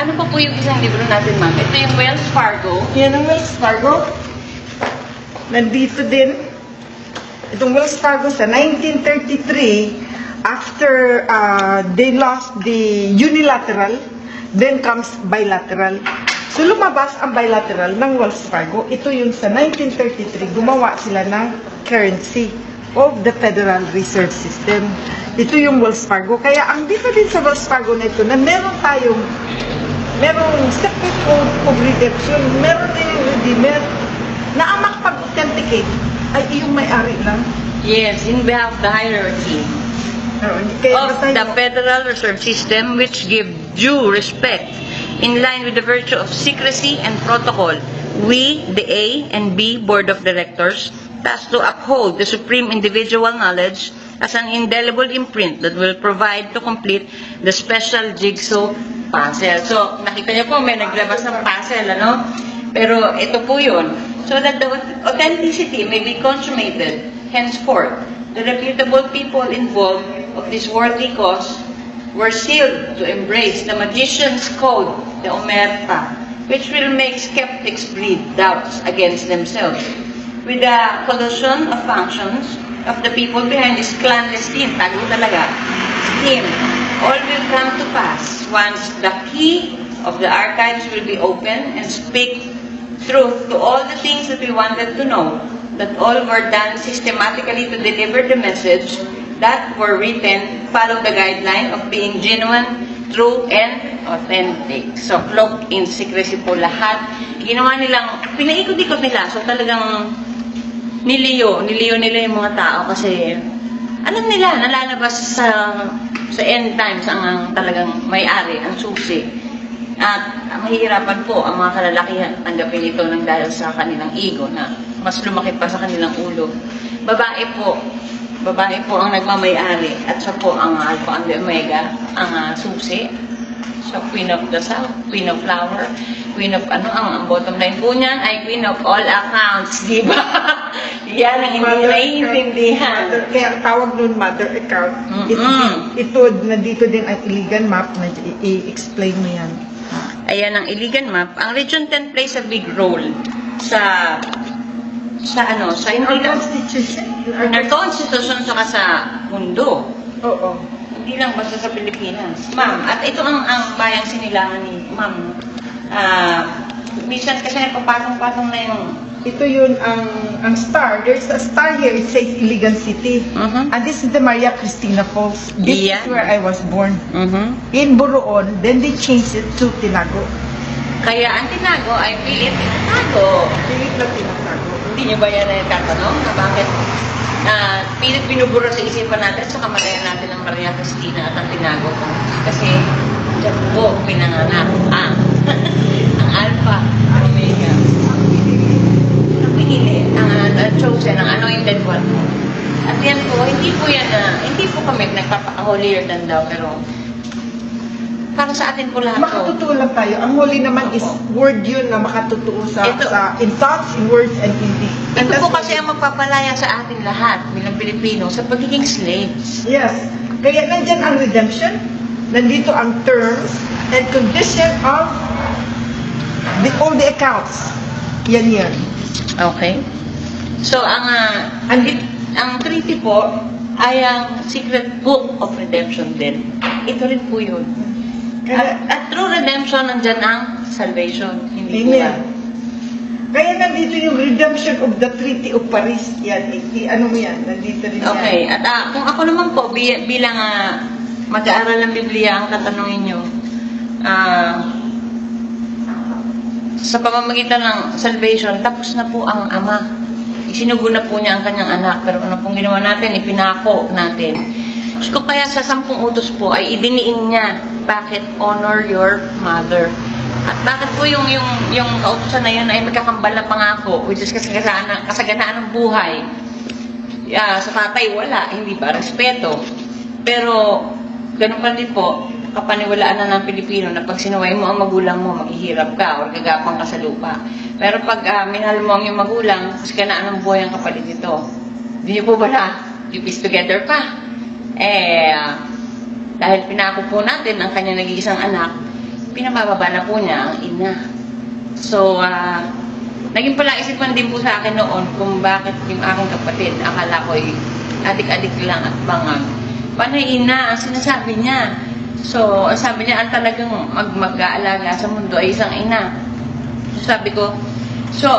Ano pa po yung isang libro natin, ma'am? Ito yung Wells Fargo. Yan ang Wells Fargo. Nandito din. Itong Wells Fargo sa 1933, after uh, they lost the unilateral, then comes bilateral. So lumabas ang bilateral ng Wells Fargo. Ito yung sa 1933, gumawa sila ng currency of the Federal Reserve System. Ito yung Wells Fargo. Kaya ang din sa Wells Fargo na ito, na meron tayong merong separate code of redemption, meron din yung redeemer, na ang makapag-authenticate ay iyong may-ari lang. Yes, in behalf of the hierarchy of the. Federal Reserve System which give due respect in line with the virtue of secrecy and protocol. We, the A and B Board of Directors, task to uphold the supreme individual knowledge as an indelible imprint that will provide to complete the special jigsaw puzzle. So, nakita niyo po, may naglabas ng puzzle, ano? Pero ito po yun. So that the authenticity may be consummated henceforth. The reputable people involved of this worthy cause were sealed to embrace the magician's code, the Omerta, which will make skeptics breed doubts against themselves. With the collusion of functions of the people behind this clandestine, tago talaga, scheme, all will come to pass once the key of the archives will be open and speak truth to all the things that we wanted to know, that all were done systematically to deliver the message that were written, follow the guideline of being genuine, true, and authentic. So, cloaked in secrecy po lahat. Ginawa nilang, pinaikot-ikot nila. So, talagang niliyo, niliyo nila yung mga tao kasi alam nila, nalalabas sa sa end times ang, ang talagang may-ari, ang susi. At mahihirapan po ang mga kalalakihan tanggapin ito ng dahil sa kanilang ego na mas lumaki pa sa kanilang ulo. Babae po, babae po ang nagmamay-ari at siya po ang alpha and omega, ang ah, susi. So, Queen of the South, Queen of Flower, Queen of ano, ang, ang bottom line po niyan ay Queen of all accounts, di ba? Yan ang hindi Mother naiintindihan. Mother- Kaya ang tawag nun mother account. It- Mm-mm. ito, nandito din ang illegal map na i-explain mo yan. Ayan ang Iligan map. Ang Region 10 plays a big role sa sa ano, sa In our constitution, in our in our constitution saka sa mundo. Oo. Hindi lang basta sa Pilipinas. Ma'am, at ito ang ang bayang sinilangan ni Ma'am. Ah, minsan kasi napapatong-patong na yung Ito yun ang ang star. There's a star here. It says Iligan City. Mhm. And this is the Maria Cristina Falls. This Yeah. is where I was born. Mhm. In Buroon, then they changed it to Tinago. Kaya ang tinago ay pilit tinago. Pilit na Tinago. Hindi niyo ba yan na tatanong na bakit na pilit binubura sa isipan natin sa kamalayan natin ng Maria Cristina at ang tinago. Kasi dyan po pinanganak ang, ang Alpha ang Omega. Ang pinili, ang uh, chosen, ang anointed one. At yan po, hindi po yan na, hindi po kami nagpapaka-holier than thou, pero para sa atin po lahat to. Makatotoo lang tayo. Ang huli naman is word yun na makatotoo sa, Ito. sa in thoughts, in words, and in deeds. And Ito that's po what- kasi ang magpapalaya sa atin lahat bilang Pilipino sa pagiging slaves. Yes. Kaya nandyan ang redemption, nandito ang terms and condition of the, all the accounts. Yan yan. Okay. So, ang uh, ang, ang treaty po ay ang secret book of redemption din. Ito rin po yun. At, Kaya, at through redemption, nandyan ang salvation. Hindi ba? Amen. Kaya nandito yung redemption of the Treaty of Paris. Yan, ano mo yan, nandito rin yan. Okay. At ah, kung ako naman po, bi- bilang ah, mag-aaral ng Biblia, ang tatanungin nyo, ah, sa pamamagitan ng salvation, tapos na po ang Ama. Isinugo na po niya ang kanyang anak. Pero ano pong ginawa natin? Ipinako natin. Kung kaya sa sampung utos po ay idiniin niya, bakit honor your mother? At bakit po yung yung yung kautosan na yun ay magkakambal na pangako, which is kasaganaan, kasaganaan ng buhay. Ah, sa tatay wala, hindi ba? Respeto. Pero, ganun pa din po, kapaniwalaan na ng Pilipino na pag sinuway mo ang magulang mo, maghihirap ka or gagapang ka sa lupa. Pero pag ah, minahal mo ang iyong magulang, kasi kanaan ng buhay ang kapalit nito. Hindi niyo po ba na, you piece together pa? Eh, ah, dahil pinako po natin ang kanyang nag-iisang anak, pinabababa na po niya ang ina. So, ah, naging palaisipan din po sa akin noon kung bakit yung aking kapatid, akala ko adik-adik lang at bangag. Panay ina ang sinasabi niya. So, ang sabi niya, ang talagang mag mag-aalaga sa mundo ay isang ina. So, sabi ko, so,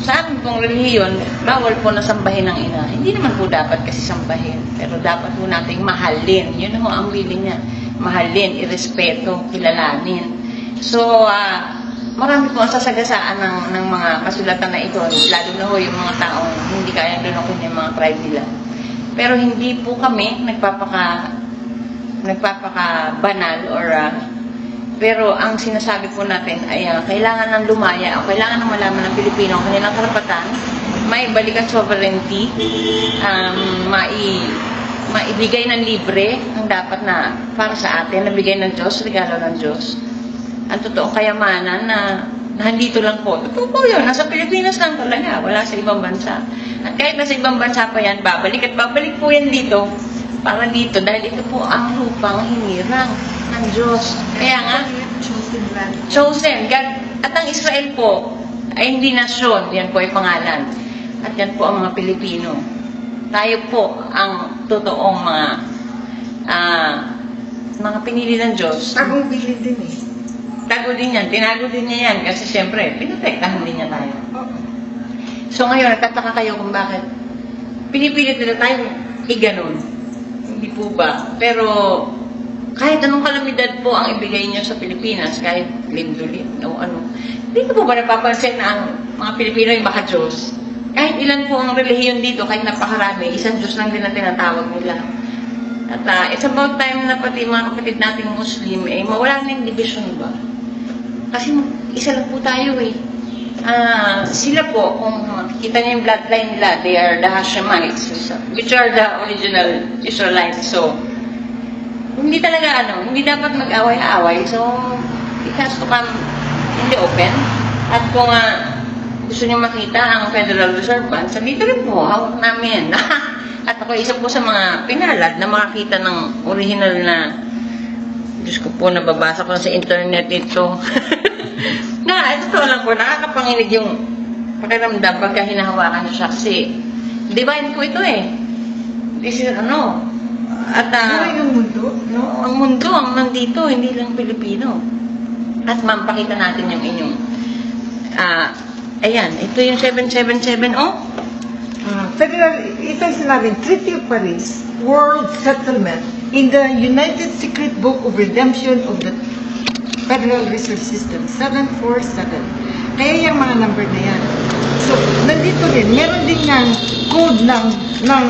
sa akin pong relihiyon, bawal po na sambahin ng ina. Hindi naman po dapat kasi sambahin. Pero dapat po nating mahalin. Yun ho ang wili niya. Mahalin, irespeto, kilalanin. So, ah, marami po ang sasagasaan ng, ng mga kasulatan na ito. Lalo na ho yung mga taong hindi kaya lunukin yung mga tribe nila. Pero hindi po kami nagpapaka nagpapaka banal or ah, pero ang sinasabi po natin ay ah, kailangan ng lumaya o kailangan ng malaman ng Pilipino ang kanilang karapatan, may balikan sovereignty, um, mai, maibigay ng libre ang dapat na para sa atin, nabigay ng Diyos, regalo ng Diyos. Ang totoong kayamanan na nandito lang po. Totoo po yun, nasa Pilipinas lang talaga, wala sa ibang bansa. At kahit nasa ibang bansa pa yan, babalik at babalik po yan dito para dito dahil ito po ang lupang hinirang ng Diyos. Kaya nga, Chosen land. chosen. God, at ang Israel po ay hindi nasyon. Yan po ay pangalan. At yan po ang mga Pilipino. Tayo po ang totoong mga ah, mga pinili ng Diyos. Tagong bilid din eh. Tago din yan. Tinago din niya yan. Kasi siyempre, pinotektahan din niya tayo. So ngayon, nagtataka kayo kung bakit pinipilit nila tayo iganon. Hindi po ba? Pero kahit anong kalamidad po ang ibigay niyo sa Pilipinas, kahit lindolin o ano, ko po ba napapansin na ang mga Pilipino ay baka Diyos? Kahit ilan po ang relihiyon dito, kahit napakarami, isang Diyos lang din ang tinatawag nila. At ah, it's about time na pati mga kapatid nating Muslim, eh, mawala na yung division ba? Kasi isa lang po tayo eh. Ah, sila po, kung makikita niyo yung bloodline nila, they are the Hashemites, which are the original Israelites. So, hindi talaga ano, hindi dapat mag-away-away. So, it has to come in the open. At kung ah, gusto niyo makita ang Federal Reserve Bank, dito rin po, hawak namin. At ako isa po sa mga pinalad na makakita ng original na Diyos ko po, nababasa ko sa internet ito. na, ito to lang po, nakakapanginig yung pakiramdam pagka hinahawakan siya kasi divine po ito eh. This is ano, at ah, Buhay ng mundo, no? ang mundo ang nandito, hindi lang Pilipino. At ma'am, pakita natin yung inyong, ah, ayan, ito yung 777, oh. Ah, federal, ito yung sinabing Treaty of Paris, World Settlement in the United Secret Book of Redemption of the Federal Reserve System, 747. Kaya yung mga number na yan. So, nandito rin, meron din ng code ng, ng,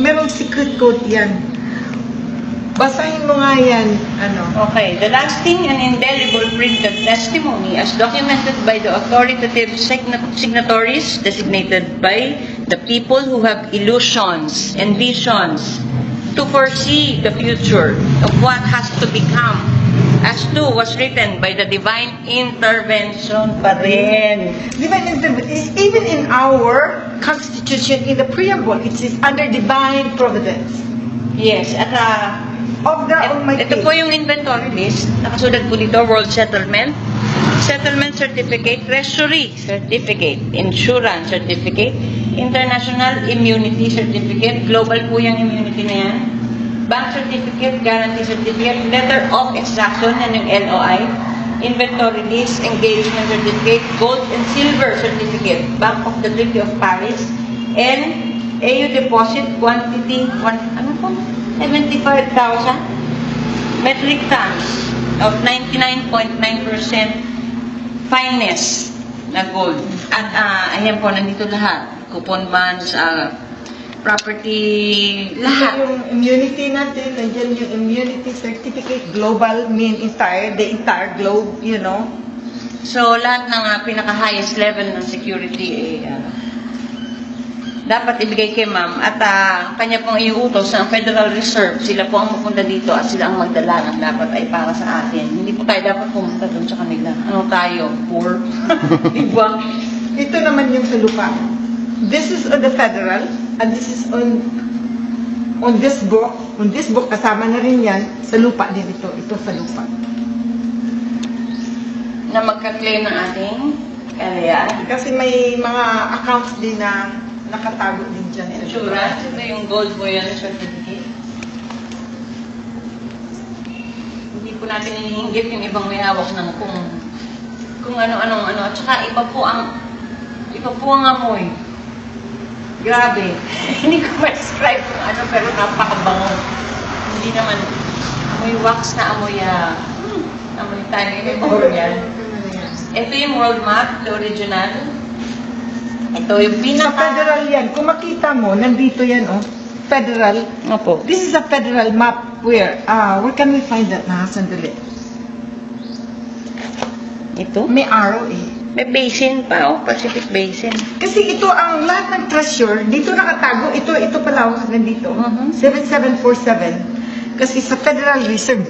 merong secret code yan. Basahin mo nga yan, ano, Okay, the lasting and indelible printed testimony as documented by the authoritative signa- signatories designated by the people who have illusions and visions to foresee the future of what has to become as to was written by the divine intervention pa rin. Divine intervention, even in our constitution, in the preamble, it says under divine providence Yes, at ah, of the Almighty. Ito po yung inventory list. Nakasulat po dito, World Settlement, Settlement Certificate, Treasury Certificate, Insurance Certificate, International Immunity Certificate, global po yung immunity na yan, Bank Certificate, Guarantee Certificate, Letter of Extraction, yan yung LOI, Inventory List, Engagement Certificate, Gold and Silver Certificate, Bank of the Treaty of Paris, and AU Deposit Quantity, one, ano po? 75,000 metric tons of 99.9% finest na gold. At ah, ayan po, nandito lahat. Coupon bonds, ah, property, Lahat. lahat. yung immunity natin, nandiyan yung immunity certificate, global, mean entire, the entire globe, you know. So, lahat ng ah, pinaka-highest level ng security eh, ah, dapat ibigay kay ma'am at ah, kanya pong iuutos ng Federal Reserve, sila po ang pupunta dito at sila ang magdala ng dapat ay para sa atin. Hindi po tayo dapat pumunta doon sa kanila. Ano tayo? Poor? diba? Ito naman yung sa lupa. This is on the federal, and this is on on this book. On this book, kasama na rin yan, sa lupa din ito. Ito sa lupa. na magka-claim ng ating kalayaan. Kasi may mga accounts din na nakatago din dyan. Insurance, ito yung gold buoyant certificate. Hindi po natin inihinggit yung ibang may hawak ng kung kung ano-anong ano. At saka iba po ang iba po ang amoy. Grabe. Hindi ko ma-describe kung ano pero napakabango. Hindi naman amoy wax na amoy ah. Hmm, amoy tayo. Iba yan. Ito yung world map, the original. Ito yung Sa pinaka... federal yan, kung makita mo, nandito yan, oh. Federal. Opo. This is a federal map where, ah, where can we find that na? Sandali. Ito? May arrow eh. May basin pa, oh. Pacific Basin. Kasi ito ang lahat ng treasure, dito nakatago, ito, ito pala, oh, nandito. Mhm. 7747. Kasi sa Federal Reserve.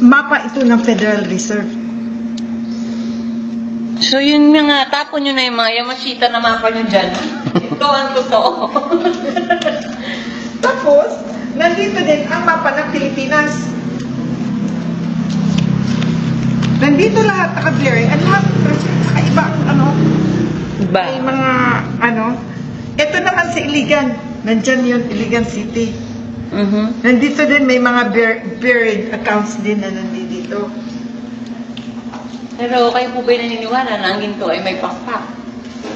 Mapa ito ng Federal Reserve. So yun nga, tapon nyo na yung mga Yamashita na mapa nyo dyan. Ito ang totoo. Tapos, nandito din ang mapa ng Pilipinas. Nandito lahat naka-blurry. Ang lahat, saka iba, ano, ba? may mga, ano, ito naman sa Iligan. Nandyan yun, Iligan City. Mhm. Nandito din may mga bur- buried accounts din na nandito. Pero kayo po ba'y naniniwala na ang ginto ay may pakpak?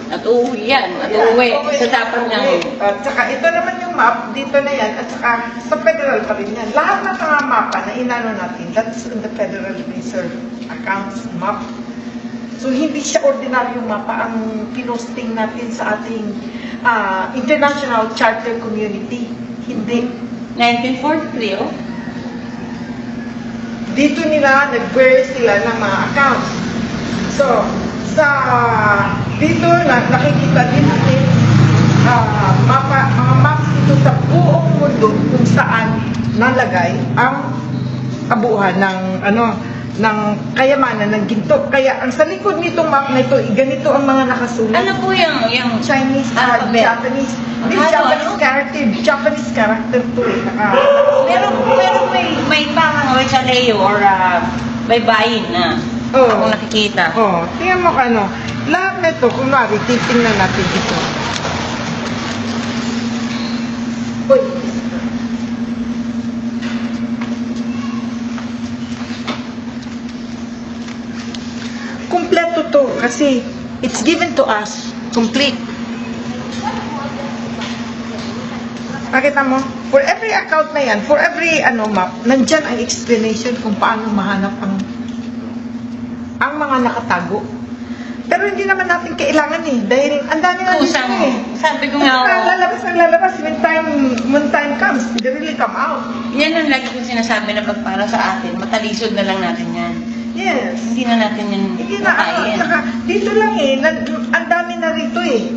At uuwi yan, at uuwi sa dapat niyang... At saka ito naman yung map, dito na yan, at saka sa federal pa rin yan. Lahat ng mga mapa na inano natin, that's in the Federal Reserve accounts map. So hindi siya ordinaryong mapa ang pinosting natin sa ating ah, international charter community. Hindi. 1943, oh. Dito nila nag-bury sila ng mga accounts. So, sa dito na nakikita din natin ah, mapa, mga maps dito sa buong mundo kung saan nalagay ang kabuuan ng ano ng kayamanan ng ginto. Kaya ang sa likod nitong map na ito, eh, ganito ang mga nakasulat. Ano po yung... yung Chinese at Alphabet. Japanese. This Ano, Japanese ano? character, Japanese character to eh. Naka, pero, pero may, may parang may saleo or uh, may bayin na Oo. akong nakikita. Oh, tingnan mo ano. Lahat na ito, kunwari, titingnan natin dito. Uy. To kasi it's given to us. Complete. Nakita mo? For every account na yan, for every ano map, nandyan ang explanation kung paano mahanap ang ang mga nakatago. Pero hindi naman natin kailangan eh. Dahil ang dami na dito eh. sabi ko nga, oh, lalabas ang lalabas when time, when time comes. They really come out. yan ang lagi kong sinasabi na pag para sa atin, matalisod na lang natin yan. Yes. Hindi na natin yan Hindi na, ano, saka, dito lang eh, nag, ang dami na rito eh.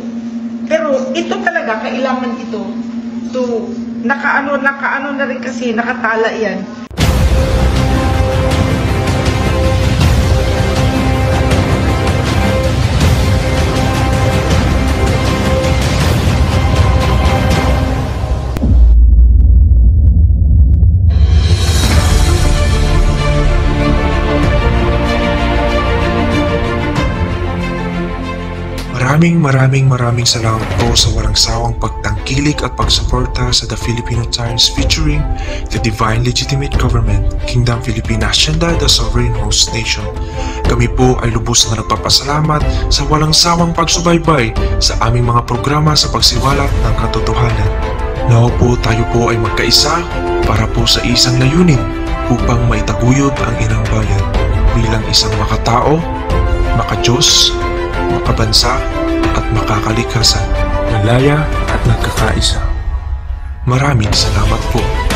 Pero ito talaga, kailangan ito to, nakaano, nakaano na rin kasi, nakatala yan. Maraming maraming maraming salamat po sa walang sawang pagtangkilik at pagsuporta sa The Filipino Times featuring the Divine Legitimate Government, Kingdom Philippine Hacienda, the Sovereign Host Nation. Kami po ay lubos na nagpapasalamat sa walang sawang pagsubaybay sa aming mga programa sa pagsiwalat ng katotohanan. Nawa po tayo po ay magkaisa para po sa isang layunin upang maitaguyod ang inang bayan bilang isang makatao, makajos, makabansa makakalikasan, malaya at nagkakaisa. Maraming salamat po.